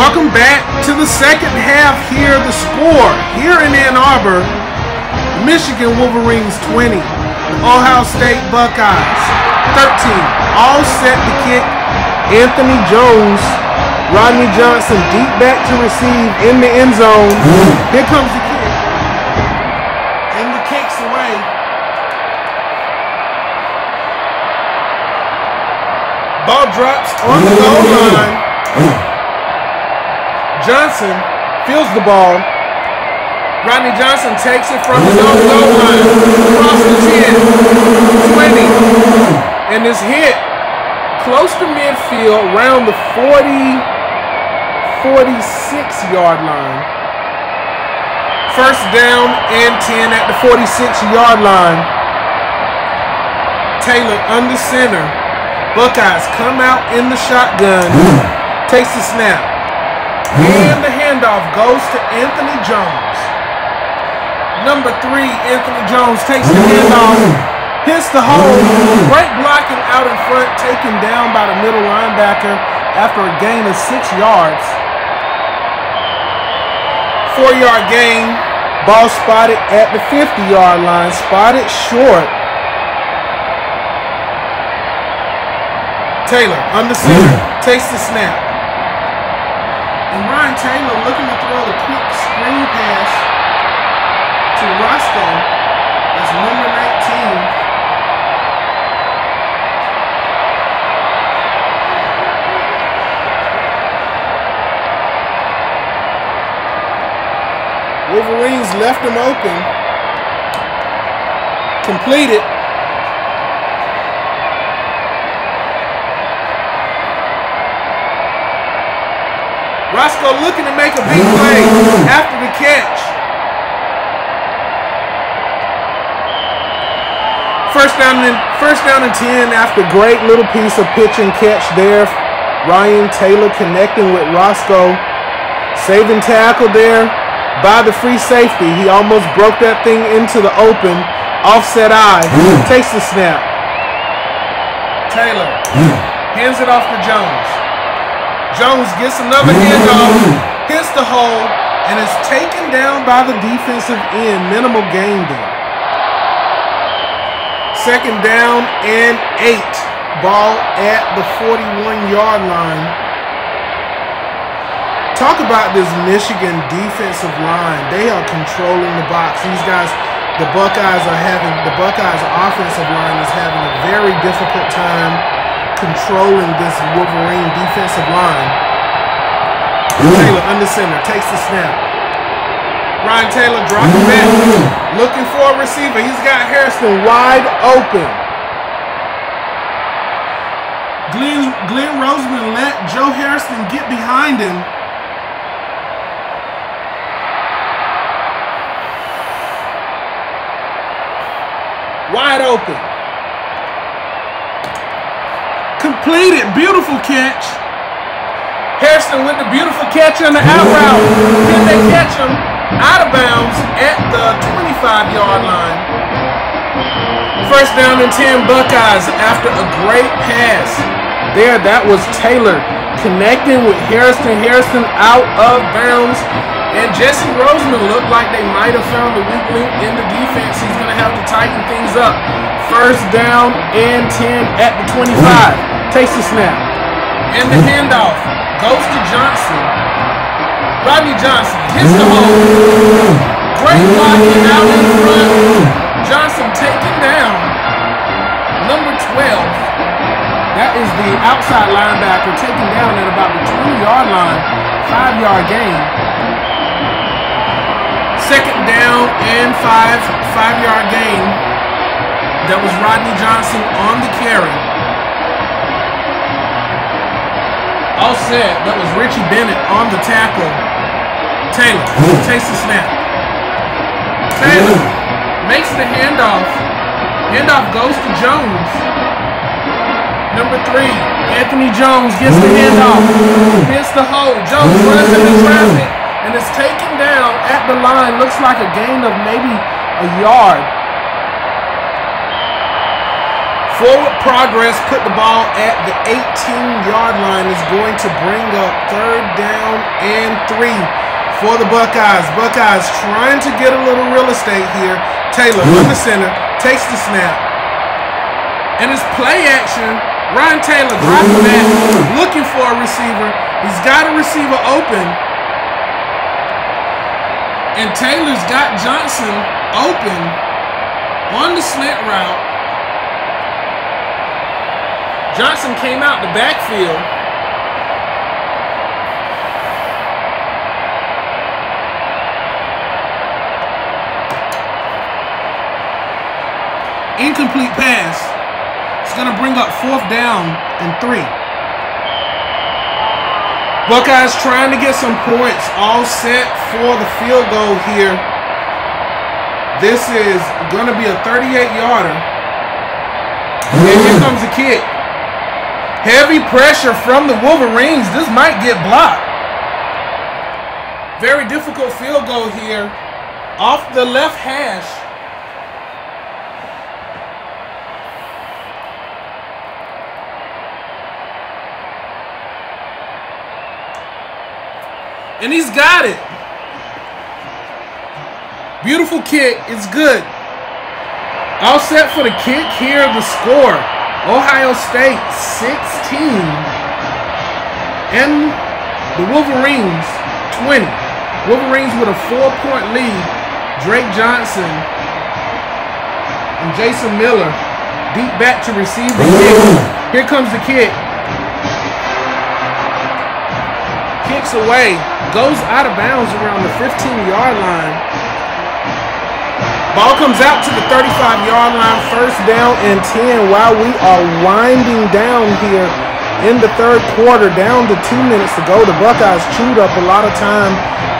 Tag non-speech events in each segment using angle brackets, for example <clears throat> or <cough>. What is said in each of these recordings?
Welcome back to the second half here. The score here in Ann Arbor, Michigan Wolverines 20, the Ohio State Buckeyes 13. All set to kick. Anthony Jones, Rodney Johnson deep back to receive in the end zone. Here comes the kick. And the kick's away. Ball drops on the goal line. Johnson feels the ball. Rodney Johnson takes it from his own goal line. Across the 10, 20. And is hit close to midfield around the 40, 46 yard line. First down and 10 at the 46 yard line. Taylor under center. Buckeyes come out in the shotgun. Takes the snap. And mm. the handoff goes to Anthony Jones. Number three, Anthony Jones takes the handoff. Mm. Hits the hole. Mm. Great blocking out in front. Taken down by the middle linebacker after a gain of six yards. Four yard gain. Ball spotted at the 50 yard line. Spotted short. Taylor under center takes the snap. And Taylor looking to throw the quick screen pass to Roscoe. That's number 19. Wolverines left him open. Completed. Roscoe looking to make a big play after the catch. First down and first down and ten after great little piece of pitch and catch there. Ryan Taylor connecting with Roscoe. Saving tackle there by the free safety. He almost broke that thing into the open. Offset I. Takes the snap. Taylor hands it off to Jones. Jones gets another handoff, hits the hole, and is taken down by the defensive end. Minimal gain there. Second down and eight. Ball at the 41 yard line. Talk about this Michigan defensive line. They are controlling the box. These guys, the Buckeyes are having, the Buckeyes offensive line is having a very difficult time controlling this Wolverine defensive line. Taylor under center takes the snap. Ryan Taylor dropping back, looking for a receiver. He's got Harrison wide open. Glenn, Glenn Roseman let Joe Harrison get behind him. Wide open. Completed. Beautiful catch. Harrison with the beautiful catch on the out route. Can they catch him out of bounds at the 25 yard line? First down and 10 Buckeyes after a great pass. There, that was Taylor connecting with Harrison. Harrison out of bounds. And Jesse Roseman looked like they might have found a weak link in the defense. He's going to have to tighten things up. First down and 10 at the 25. Takes the snap. And the handoff goes to Johnson. Rodney Johnson hits the hole. Great blocking out in front. Johnson taken down. Number 12. That is the outside linebacker taken down at about the 20 yard line. Five yard gain. Second down and five, five yard gain. That was Rodney Johnson on the carry. All set. That was Richie Bennett on the tackle. Taylor takes the snap. Taylor makes the handoff. Handoff goes to Jones. Number three, Anthony Jones gets the handoff. Hits the hole. Jones runs into traffic and is taken down at the line. Looks like a gain of maybe a yard. Forward progress put the ball at the 18-yard line is going to bring up third down and three for the Buckeyes. Buckeyes trying to get a little real estate here. Taylor in the center, takes the snap. And it's play action. Ryan Taylor dropping back, looking for a receiver. He's got a receiver open. And Taylor's got Johnson open on the slant route. Johnson came out the backfield. Incomplete pass. It's going to bring up fourth down and three. Buckeyes trying to get some points all set for the field goal here. This is going to be a 38-yarder. And here comes the kick. Heavy pressure from the Wolverines. This might get blocked. Very difficult field goal here. Off the left hash. And he's got it. Beautiful kick. It's good. All set for the kick here. The score. Ohio State 16 and the Wolverines 20. Wolverines with a four-point lead. Drake Johnson and Jason Miller deep back to receive the kick. Here comes the kick. Kicks away goes out of bounds around the 15-yard line. Ball comes out to the 35-yard line, first down and 10 while we are winding down here in the third quarter, down to two minutes to go. The Buckeyes chewed up a lot of time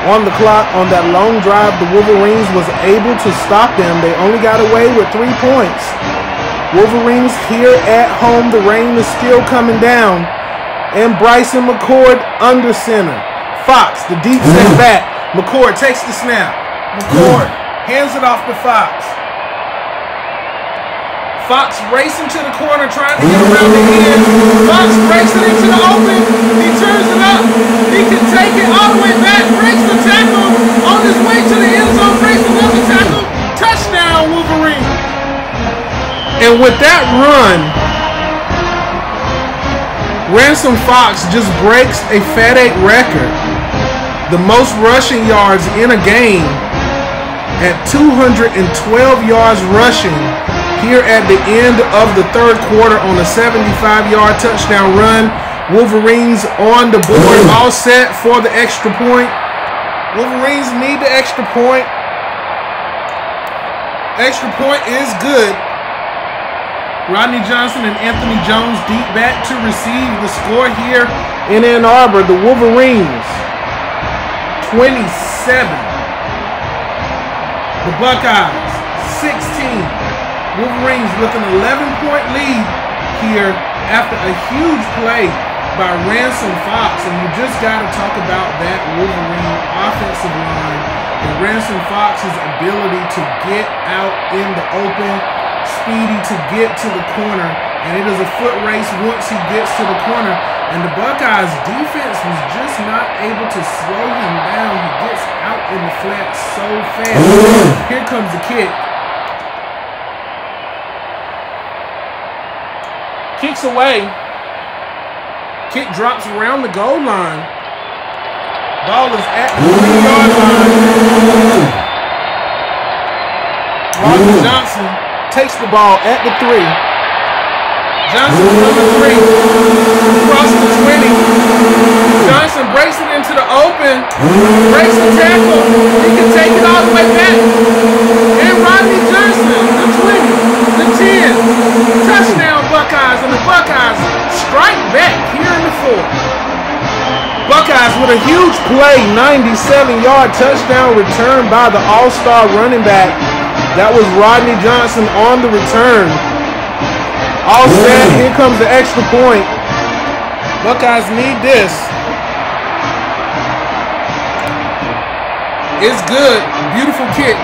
on the clock on that long drive. The Wolverines was able to stop them. They only got away with three points. Wolverines here at home. The rain is still coming down. And Bryson McCord under center. Fox, the deep set back. McCord takes the snap. McCord hands it off to Fox. Fox racing to the corner, trying to get around the end. Fox breaks it into the open. He turns it up. He can take it all the way back. Breaks the tackle. On his way to the end zone. Breaks another tackle. Touchdown, Wolverine. And with that run, Ransom Fox just breaks a Fat 8 record. The most rushing yards in a game at 212 yards rushing here at the end of the third quarter on a 75-yard touchdown run. Wolverines on the board, all set for the extra point. Wolverines need the extra point. Extra point is good. Rodney Johnson and Anthony Jones deep back to receive the score here in Ann Arbor. The Wolverines 27. The Buckeyes 16. Wolverines with an 11-point lead here after a huge play by Ransom Fox. And you just got to talk about that Wolverine offensive line and Ransom Fox's ability to get out in the open Speedy to get to the corner, and it is a foot race once he gets to the corner. And the Buckeyes defense was just not able to slow him down. He gets out in the flat so fast. Here comes the kick. Kicks away. Kick drops around the goal line. Ball is at the three-yard line. Roger Johnson takes the ball at the three. Johnson number three. Across the 20. Johnson breaks it into the open. Breaks the tackle. He can take it all the way back. And Rodney Johnson, the 20, the 10. Touchdown Buckeyes. And the Buckeyes strike back here in the fourth. Buckeyes with a huge play, 97-yard touchdown return by the all-star running back that was Rodney Johnson on the return. All set. Here comes the extra point. Buckeyes need this. It's good. Beautiful kick.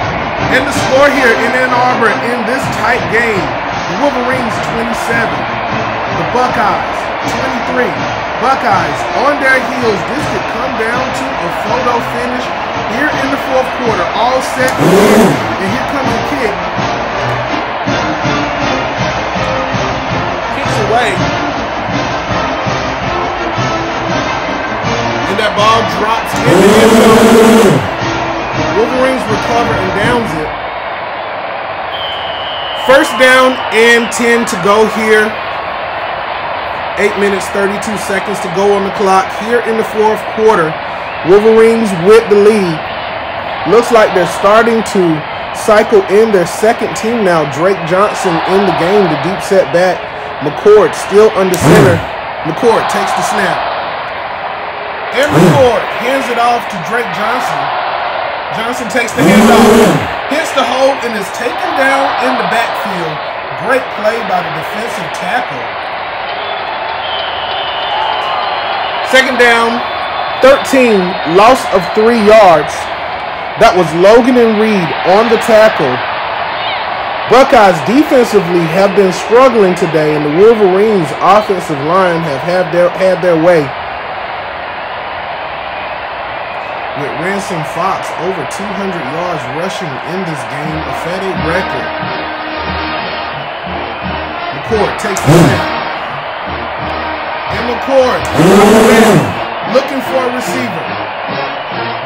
And the score here in Ann Arbor in this tight game. The Wolverines 27. The Buckeyes 23. Buckeyes on their heels. This could come down to a photo finish here in the fourth quarter. All set And here comes the kick. And that ball drops in the end zone. Wolverines recover and downs it. First down and 10 to go here. 8 minutes 32 seconds to go on the clock here in the fourth quarter. Wolverines with the lead. Looks like they're starting to cycle in their second team now. Drake Johnson in the game, the deep set back. McCord still under center. McCord takes the snap. And mm. McCord hands it off to Drake Johnson. Johnson takes the handoff mm. hits the hole and is taken down in the backfield. Great play by the defensive tackle. Second down, 13, loss of three yards. That was Logan and Reed on the tackle. Buckeyes defensively have been struggling today, and the Wolverines offensive line have had their, had their way. with Ransom Fox over 200 yards rushing in this game, a Fat 8 record. McCord takes the snap. And McCord looking for a receiver.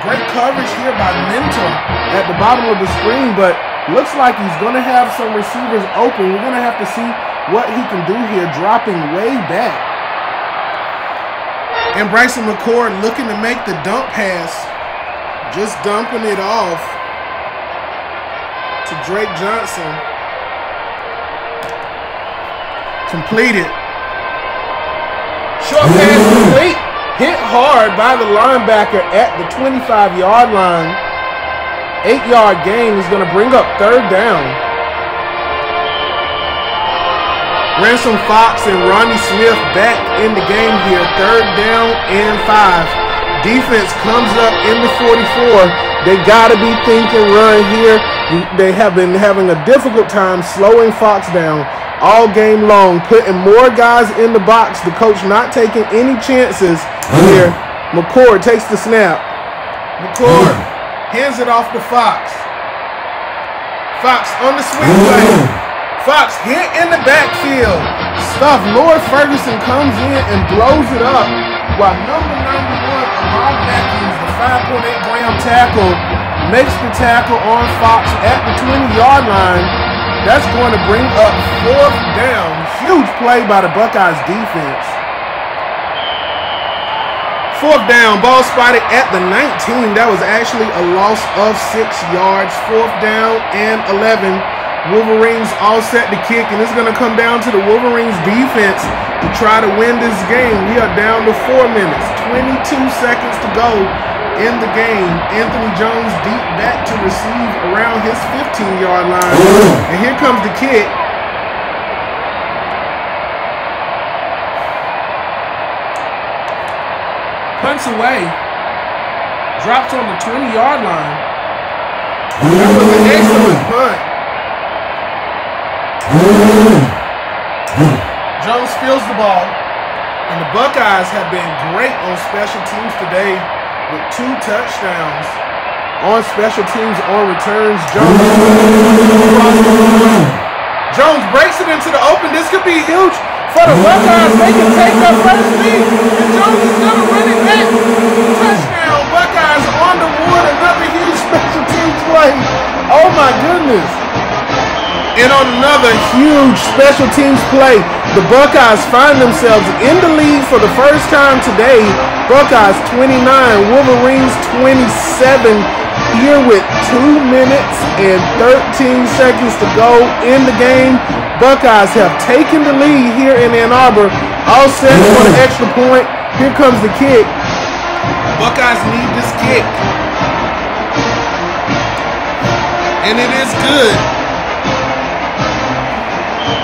Great coverage here by Mentor at the bottom of the screen, but looks like he's going to have some receivers open. We're going to have to see what he can do here, dropping way back. And Bryson McCord looking to make the dump pass just dumping it off to Drake Johnson. Completed. Short pass complete. Hit hard by the linebacker at the 25-yard line. Eight-yard gain is going to bring up third down. Ransom Fox and Ronnie Smith back in the game here. Third down and five. Defense comes up in the 44. They got to be thinking run here. They have been having a difficult time slowing Fox down all game long, putting more guys in the box. The coach not taking any chances here. McCord takes the snap. McCord hands it off to Fox. Fox on the play. Fox hit in the backfield. Stuff. Lord Ferguson comes in and blows it up while number 91 Bob Matthews, the 5.8 gram tackle, makes the tackle on Fox at the 20-yard line. That's going to bring up fourth down. Huge play by the Buckeyes defense. Fourth down, ball spotted at the 19. That was actually a loss of six yards. Fourth down and 11. Wolverines all set to kick, and it's going to come down to the Wolverines defense to try to win this game. We are down to four minutes, 22 seconds to go in the game. Anthony Jones deep back to receive around his 15-yard line. And here comes the kick. Punts away. Drops on the 20-yard line. That was an excellent punt. Jones steals the ball. And the Buckeyes have been great on special teams today with two touchdowns on special teams on returns. Jones, Jones breaks it into the open. This could be huge for the Buckeyes. They can take that first lead. And Jones is going to run it back. Touchdown, Buckeyes on the wood. Another huge special teams play. Oh my goodness. And on another huge special teams play, the Buckeyes find themselves in the lead for the first time today. Buckeyes 29, Wolverines 27 here with 2 minutes and 13 seconds to go in the game. Buckeyes have taken the lead here in Ann Arbor. All set for the extra point. Here comes the kick. Buckeyes need this kick. And it is good.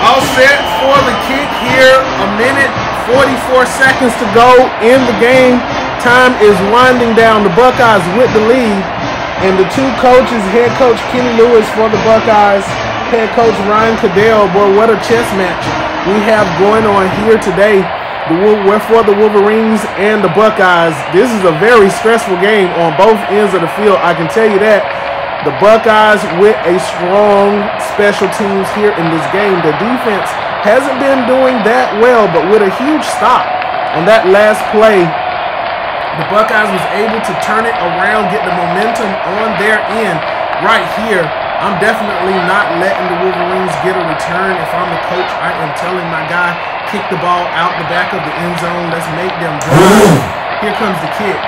All set for the kick here. A minute, 44 seconds to go in the game. Time is winding down. The Buckeyes with the lead. And the two coaches, head coach Kenny Lewis for the Buckeyes, head coach Ryan Cadell. Boy, what a chess match we have going on here today. The for the Wolverines and the Buckeyes. This is a very stressful game on both ends of the field. I can tell you that. The Buckeyes with a strong special teams here in this game. The defense hasn't been doing that well, but with a huge stop on that last play, the Buckeyes was able to turn it around, get the momentum on their end right here. I'm definitely not letting the Wolverines get a return. If I'm the coach, I am telling my guy, kick the ball out the back of the end zone. Let's make them drive. Here comes the kick.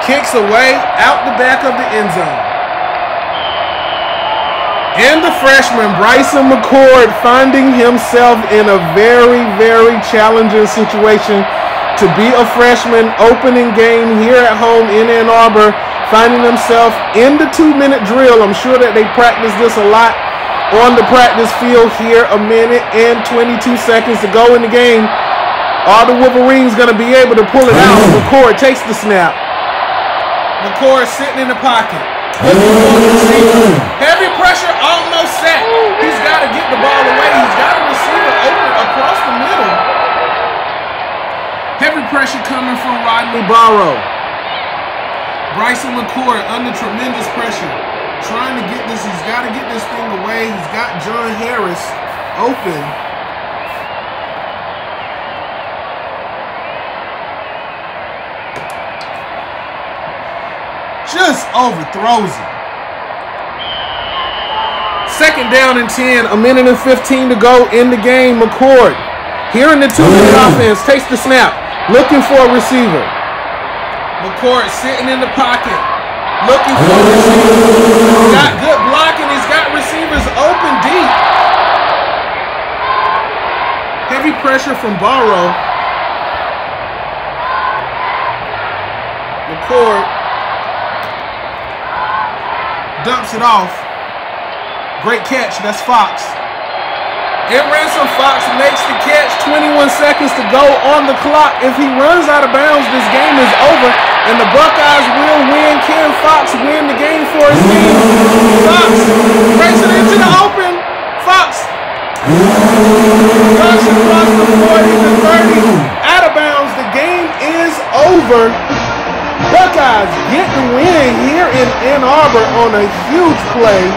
Kicks away out the back of the end zone. And the freshman, Bryson McCord, finding himself in a very, very challenging situation to be a freshman opening game here at home in Ann Arbor, finding himself in the two-minute drill. I'm sure that they practice this a lot on the practice field here. A minute and 22 seconds to go in the game. Are the Wolverines going to be able to pull it out? McCord takes the snap. McCord sitting in the pocket. Heavy pressure almost set. He's got to get the ball away. He's got a receiver open across the middle. Heavy pressure coming from Rodney Barrow. Bryson McCord under tremendous pressure. Trying to get this. He's got to get this thing away. He's got John Harris open. just overthrows it. Second down and 10, a minute and 15 to go in the game. McCord, here in the two-minute <clears throat> offense, takes the snap, looking for a receiver. McCord sitting in the pocket, looking for a receiver. He's got good blocking. He's got receivers open deep. Heavy pressure from Barrow. McCord dumps it off. Great catch. That's Fox. And Ransom Fox makes the catch. 21 seconds to go on the clock. If he runs out of bounds, this game is over. And the Buckeyes will win. Can Fox win the game for his team? Fox it into the open. Fox. Rush across the 40 to 30. Out of bounds. The game is over. Buckeyes get the win here in Ann Arbor on a huge play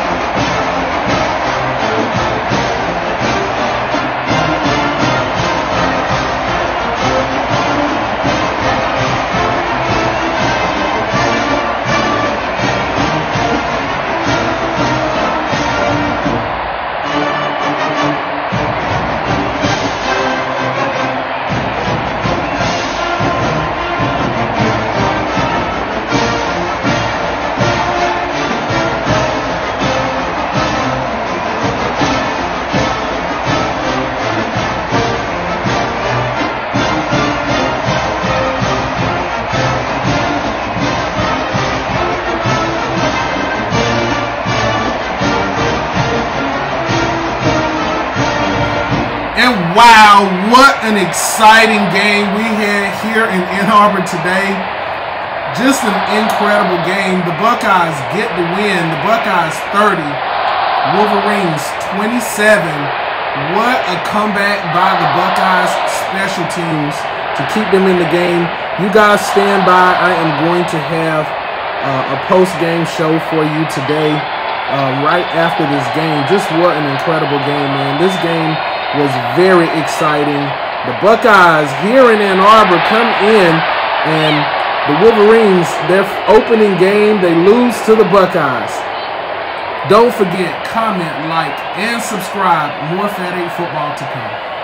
Wow, what an exciting game we had here in Ann Arbor today. Just an incredible game. The Buckeyes get the win. The Buckeyes 30, Wolverines 27. What a comeback by the Buckeyes special teams to keep them in the game. You guys stand by. I am going to have uh, a post-game show for you today uh, right after this game. Just what an incredible game, man. This game was very exciting. The Buckeyes here in Ann Arbor come in and the Wolverines, their opening game, they lose to the Buckeyes. Don't forget, comment, like, and subscribe. More Fat 8 football to come.